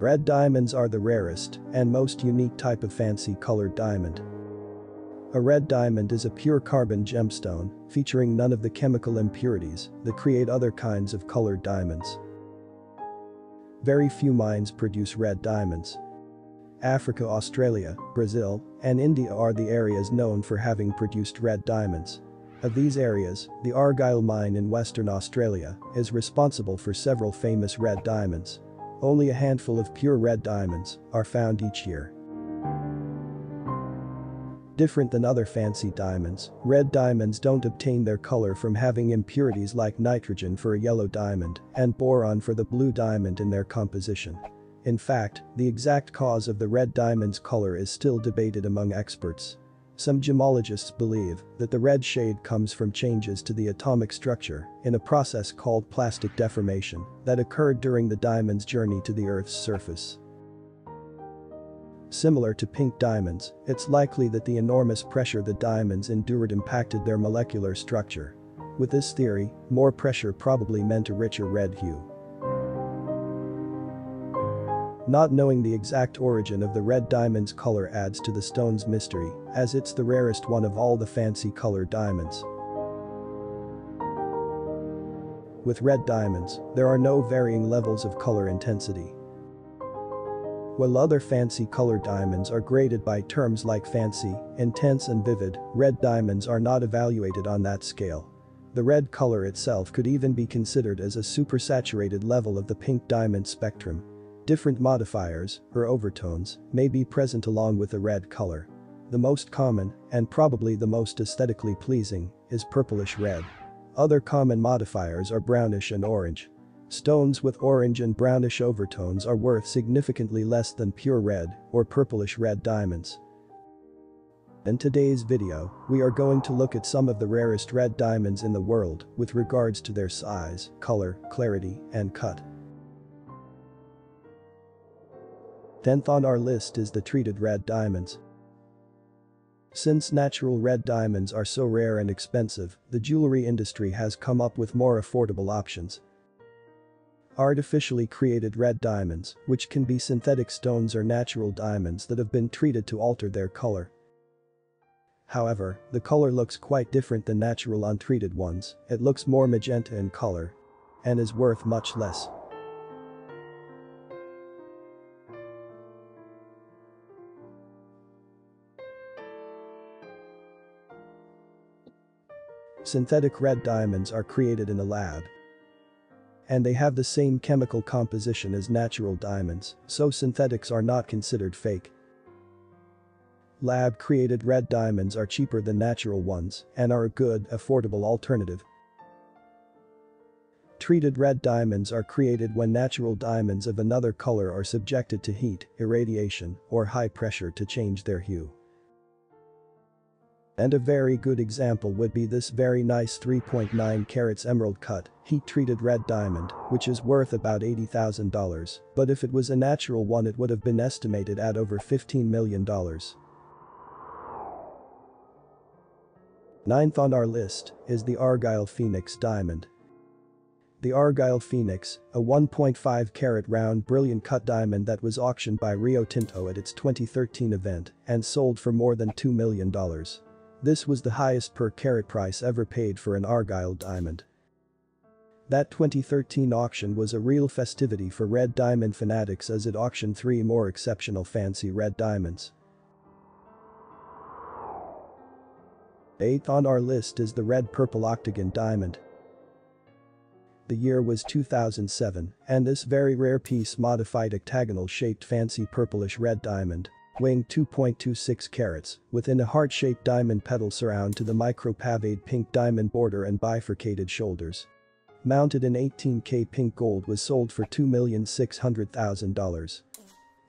Red diamonds are the rarest and most unique type of fancy colored diamond. A red diamond is a pure carbon gemstone featuring none of the chemical impurities that create other kinds of colored diamonds. Very few mines produce red diamonds. Africa, Australia, Brazil, and India are the areas known for having produced red diamonds. Of these areas, the Argyle mine in Western Australia is responsible for several famous red diamonds. Only a handful of pure red diamonds are found each year. Different than other fancy diamonds, red diamonds don't obtain their color from having impurities like nitrogen for a yellow diamond and boron for the blue diamond in their composition. In fact, the exact cause of the red diamond's color is still debated among experts. Some gemologists believe that the red shade comes from changes to the atomic structure in a process called plastic deformation that occurred during the diamond's journey to the Earth's surface. Similar to pink diamonds, it's likely that the enormous pressure the diamonds endured impacted their molecular structure. With this theory, more pressure probably meant a richer red hue. Not knowing the exact origin of the red diamond's color adds to the stone's mystery, as it's the rarest one of all the fancy colored diamonds. With red diamonds, there are no varying levels of color intensity. While other fancy colored diamonds are graded by terms like fancy, intense and vivid, red diamonds are not evaluated on that scale. The red color itself could even be considered as a supersaturated level of the pink diamond spectrum, Different modifiers, or overtones, may be present along with the red color. The most common, and probably the most aesthetically pleasing, is purplish red. Other common modifiers are brownish and orange. Stones with orange and brownish overtones are worth significantly less than pure red or purplish red diamonds. In today's video, we are going to look at some of the rarest red diamonds in the world with regards to their size, color, clarity, and cut. 10th on our list is the treated red diamonds. Since natural red diamonds are so rare and expensive, the jewelry industry has come up with more affordable options. Artificially created red diamonds, which can be synthetic stones or natural diamonds that have been treated to alter their color. However, the color looks quite different than natural untreated ones, it looks more magenta in color. And is worth much less. Synthetic red diamonds are created in a lab. And they have the same chemical composition as natural diamonds, so synthetics are not considered fake. Lab-created red diamonds are cheaper than natural ones and are a good, affordable alternative. Treated red diamonds are created when natural diamonds of another color are subjected to heat, irradiation, or high pressure to change their hue. And a very good example would be this very nice 3.9 carats emerald cut, heat-treated red diamond, which is worth about $80,000, but if it was a natural one it would have been estimated at over $15 million. Ninth on our list is the Argyle Phoenix Diamond. The Argyle Phoenix, a 1.5 carat round brilliant cut diamond that was auctioned by Rio Tinto at its 2013 event and sold for more than $2 million. This was the highest per carat price ever paid for an Argyle diamond. That 2013 auction was a real festivity for red diamond fanatics as it auctioned three more exceptional fancy red diamonds. 8th on our list is the red purple octagon diamond. The year was 2007 and this very rare piece modified octagonal shaped fancy purplish red diamond weighing 2.26 carats, within a heart-shaped diamond petal surround to the micro-paved pink diamond border and bifurcated shoulders. Mounted in 18K pink gold was sold for $2,600,000.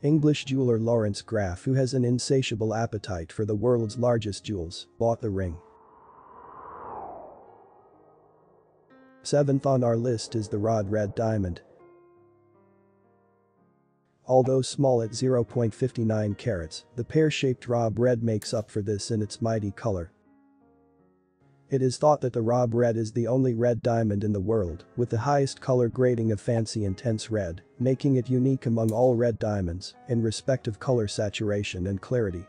English jeweler Laurence Graff who has an insatiable appetite for the world's largest jewels, bought the ring. Seventh on our list is the Rob Red Diamond, Although small at 0.59 carats, the pear-shaped Rob Red makes up for this in its mighty color. It is thought that the Rob Red is the only red diamond in the world with the highest color grading of fancy intense red, making it unique among all red diamonds in respect of color saturation and clarity.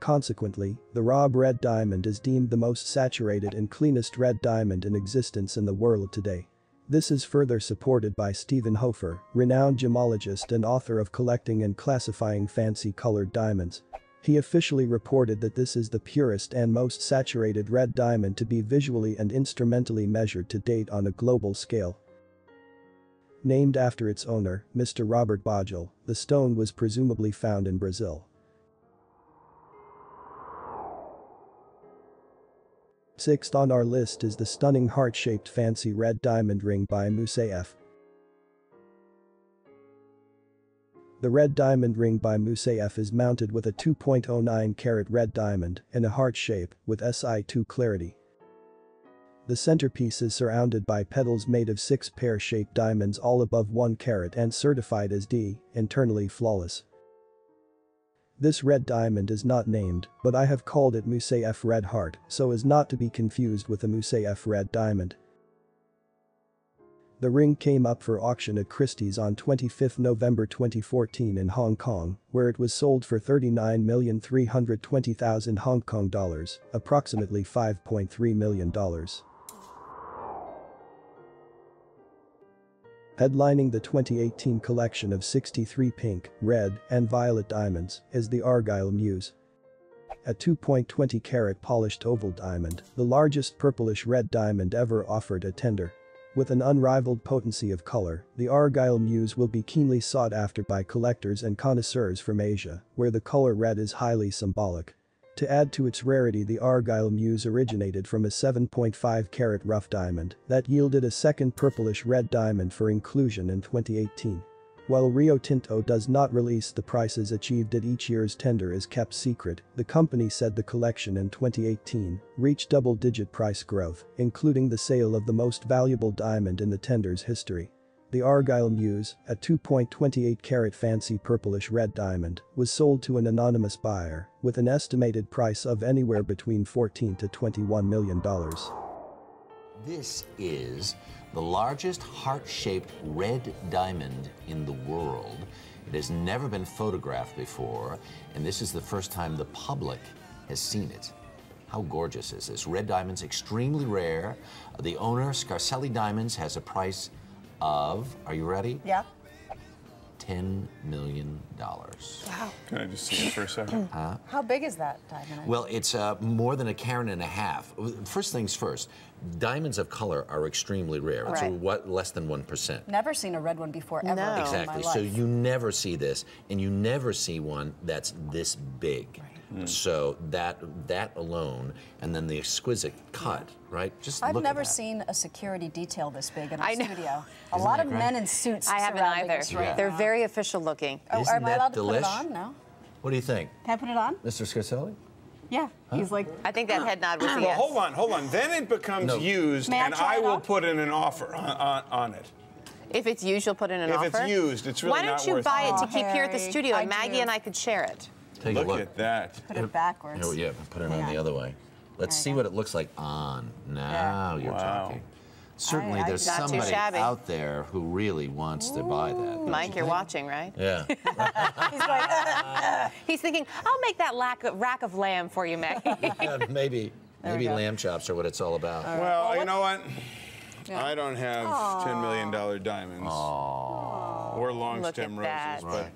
Consequently, the Rob Red diamond is deemed the most saturated and cleanest red diamond in existence in the world today. This is further supported by Stephen Hofer, renowned gemologist and author of Collecting and Classifying Fancy Colored Diamonds. He officially reported that this is the purest and most saturated red diamond to be visually and instrumentally measured to date on a global scale. Named after its owner, Mr. Robert Bajel, the stone was presumably found in Brazil. Sixth on our list is the stunning heart-shaped fancy red diamond ring by Moussaieff. The red diamond ring by Moussaieff is mounted with a 2.09 carat red diamond in a heart shape with Si2 clarity. The centerpiece is surrounded by petals made of six pear-shaped diamonds all above 1 carat and certified as D, internally flawless. This red diamond is not named, but I have called it Moussaieff Red Heart so as not to be confused with the Moussaieff Red Diamond. The ring came up for auction at Christie's on 25 November 2014 in Hong Kong, where it was sold for 39,320,000 Hong Kong dollars, approximately $5.3 million. Headlining the 2018 collection of 63 pink, red, and violet diamonds is the Argyle Muse. A 2.20 carat polished oval diamond, the largest purplish red diamond ever offered at tender. With an unrivaled potency of color, the Argyle Muse will be keenly sought after by collectors and connoisseurs from Asia, where the color red is highly symbolic. To add to its rarity the Argyle Muse originated from a 7.5 carat rough diamond that yielded a second purplish red diamond for inclusion in 2018. While Rio Tinto does not release the prices achieved at each year's tender is kept secret, the company said the collection in 2018 reached double-digit price growth, including the sale of the most valuable diamond in the tender's history. The Argyle Muse, a 2.28 carat fancy purplish red diamond, was sold to an anonymous buyer with an estimated price of anywhere between 14 to 21 million dollars. This is the largest heart-shaped red diamond in the world. It has never been photographed before, and this is the first time the public has seen it. How gorgeous is this? Red diamond's extremely rare. The owner, Scarselli Diamonds, has a price of, are you ready? Yeah. $10 million. Wow. Can I just see it for a second? How big is that diamond? Well, it's uh, more than a carat and a half. First things first, diamonds of color are extremely rare. It's Right. what less than 1%. Never seen a red one before ever No. in my Exactly. life. So you never see this, and you never see one that's this big. Mm. So that that alone, and then the exquisite cut, right? Just I've look never at that. seen a security detail this big in a I know. studio. A Isn't lot of great? men in suits. I haven't either. us right They're very official looking. Oh, Isn't am I that allowed to put it on? No. What do you think, Can I put it on? Mr. Scarselli? Yeah. He's like, I think that head nod was a Well, yes. hold on, hold on. Then it becomes No. used, May and try I will on? put in an offer on, on, on it. If it's used, you'll put in an If offer. If it's used, it's really Why don't you buy it it. to keep here at the oh, studio, and I Maggie do. and I could share it? Take Look a look. at that. put it backwards. Oh, yeah, put it on the other way. Let's There see you what it looks like on. Now you're Wow. talking. Certainly, I- there's somebody out there who really wants to buy that. Mike, you you're think? watching, right? Yeah. He's like, He's thinking, I'll make that lack of, rack of lamb for you, Maggie. Yeah, maybe maybe lamb chops are what it's all about. Well, you know what? I don't have $10 million diamonds or long Look stem roses, that. but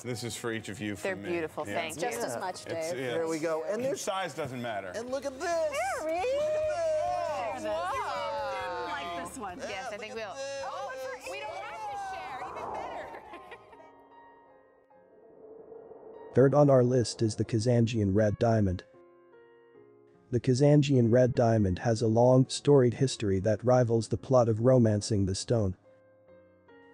this is for each of you. They're me. beautiful, Yeah. thank you. just as much, Dave. It's- yeah. There we go. And their Size doesn't matter. and look at this. Harry. Whoa. like this one. Yes, I think we'll. Oh, we don't have to share. Even better. Third on our list is the Kazanjian Red Diamond. The Kazanjian Red Diamond has a long, storied history that rivals the plot of Romancing the Stone.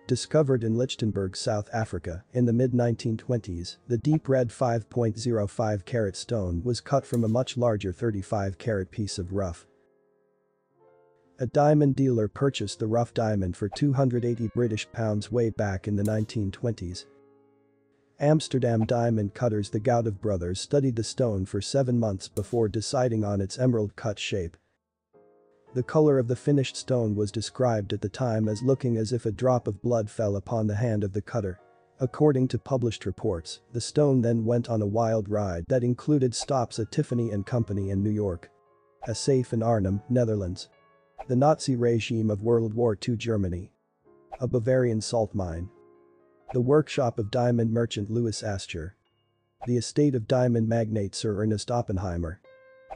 Discovered in Lichtenburg, South Africa, in the mid-1920s, the deep red 5.05 carat stone was cut from a much larger 35 carat piece of rough. A diamond dealer purchased the rough diamond for 280 British pounds way back in the 1920s. Amsterdam diamond cutters the Goudvis brothers studied the stone for seven months before deciding on its emerald cut shape. The color of the finished stone was described at the time as looking as if a drop of blood fell upon the hand of the cutter. According to published reports, the stone then went on a wild ride that included stops at Tiffany and Company in New York. A safe in Arnhem, Netherlands. The Nazi regime of World War II Germany. A Bavarian salt mine. The workshop of diamond merchant Louis Asscher. The estate of diamond magnate Sir Ernest Oppenheimer.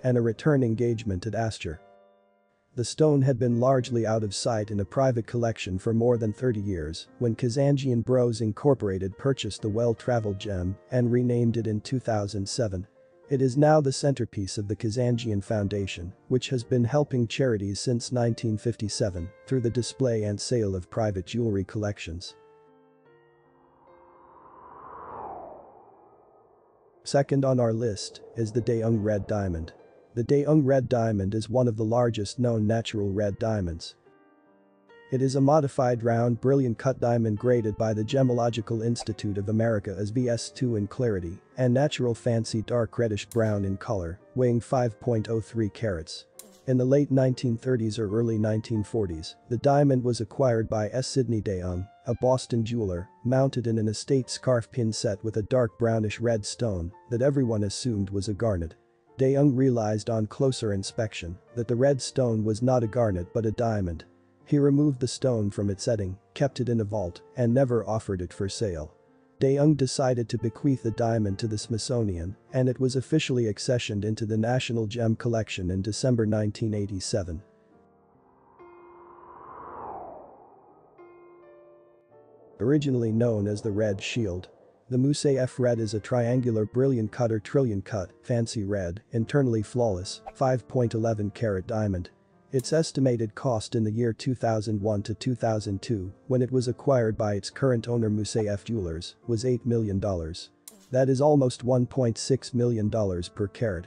And a return engagement at Asscher. The stone had been largely out of sight in a private collection for more than 30 years when Kazanjian Bros Incorporated purchased the well-traveled gem and renamed it in 2007. It is now the centerpiece of the Kazanjian Foundation, which has been helping charities since 1957 through the display and sale of private jewelry collections. Second on our list is the DeYoung Red Diamond. The DeYoung Red Diamond is one of the largest known natural red diamonds. It is a modified round brilliant cut diamond graded by the Gemological Institute of America as VS2 in clarity and natural fancy dark reddish brown in color, weighing 5.03 carats. In the late 1930s or early 1940s, the diamond was acquired by S. Sidney DeYoung, a Boston jeweler, mounted in an estate scarf pin set with a dark brownish red stone that everyone assumed was a garnet. DeYoung realized on closer inspection that the red stone was not a garnet but a diamond. He removed the stone from its setting, kept it in a vault, and never offered it for sale. DeYoung decided to bequeath the diamond to the Smithsonian, and it was officially accessioned into the National Gem Collection in December 1987. Originally known as the Red Shield, the Moussaieff Red is a triangular brilliant cut or trillion cut, fancy red, internally flawless, 5.11 carat diamond. Its estimated cost in the year 2001 to 2002, when it was acquired by its current owner Moussaieff Jewelers, was $8 million. That is almost $1.6 million per carat.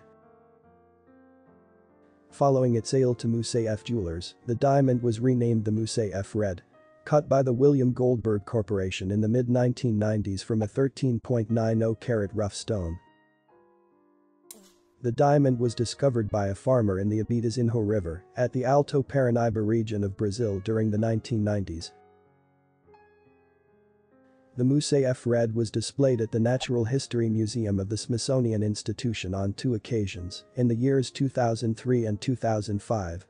Following its sale to Moussaieff Jewelers, the diamond was renamed the Moussaieff Red cut by the William Goldberg Corporation in the mid-1990s from a 13.90 carat rough stone. The diamond was discovered by a farmer in the Abaetezinho River at the Alto Paranaíba region of Brazil during the 1990s. The Moussaieff Red was displayed at the Natural History Museum of the Smithsonian Institution on two occasions, in the years 2003 and 2005.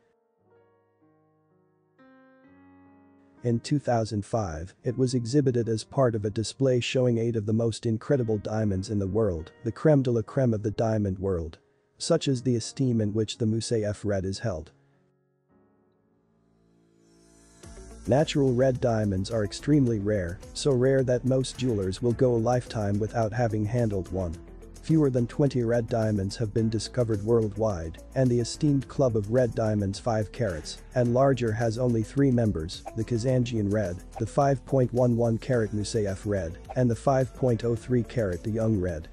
In 2005, it was exhibited as part of a display showing eight of the most incredible diamonds in the world, the creme de la creme of the diamond world. Such is the esteem in which the Moussaieff Red is held. Natural red diamonds are extremely rare, so rare that most jewelers will go a lifetime without having handled one. Fewer than 20 red diamonds have been discovered worldwide, and the esteemed Club of Red Diamonds 5 carats and larger has only three members, the Kazanjian Red, the 5.11 carat Musée Red, and the 5.03 carat DeYoung Red.